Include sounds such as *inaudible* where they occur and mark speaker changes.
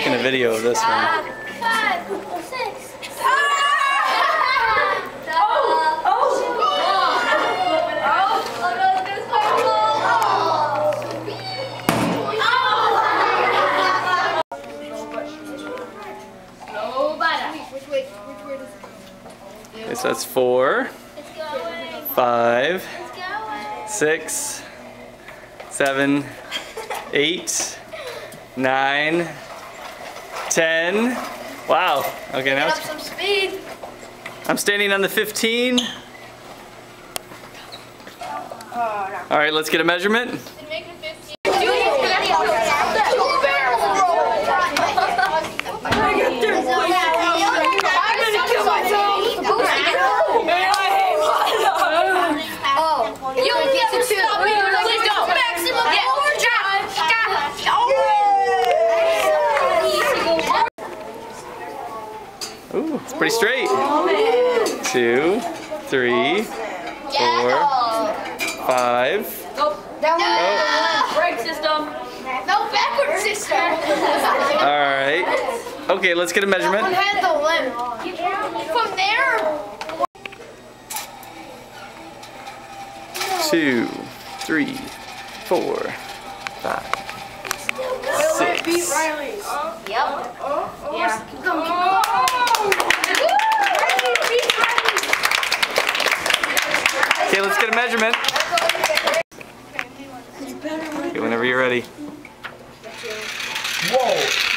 Speaker 1: video of this one.
Speaker 2: Five, six.
Speaker 1: Okay, so that's four,
Speaker 2: It's going.
Speaker 1: five,
Speaker 2: It's going.
Speaker 1: six, seven, eight, nine, ten. Wow. Okay, now
Speaker 2: Get up some speed.
Speaker 1: I'm standing on the 15. All right, let's get a measurement.
Speaker 2: Make it 15. You only get to. Please don't. Maximum
Speaker 1: Ooh, it's pretty straight. Two, three, four, five. Oh,
Speaker 2: Brake system. No backward system. *laughs*
Speaker 1: all right. Okay, let's get a measurement.
Speaker 2: had the limb. From there.
Speaker 1: Two, three, four, five, six.
Speaker 2: Yep. Yeah.
Speaker 1: Okay, let's get a measurement. Okay, whenever you're ready.
Speaker 3: Whoa!